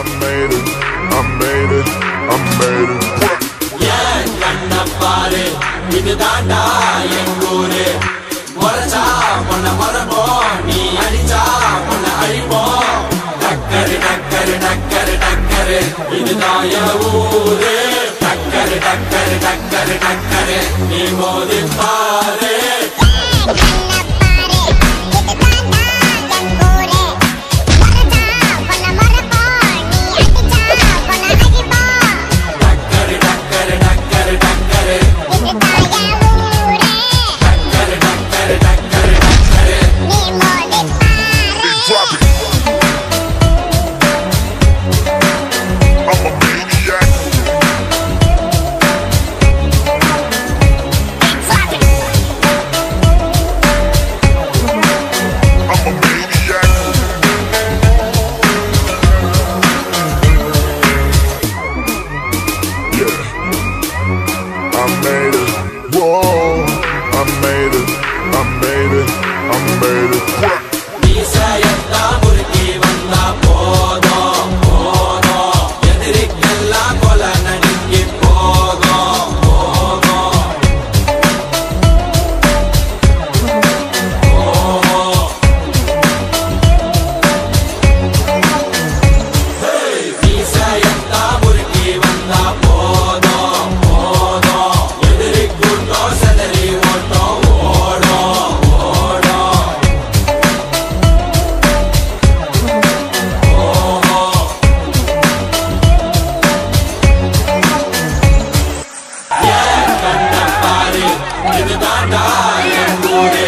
I made it, I made it, I made it. ஏன் கண்ண பாரு இது தாண்டா எங்கூரு முறைச்சா பொண்ண மரபோம் நீ அடிச்சா பொண்ண அழிப்போம் டக்கரு டக்கரு டக்கரு டக்கரு இதுதான் என் ஊரு டக்கரு டக்கரு டக்கரு டக்கரு நீ made இதுதான்டா என் ஊரே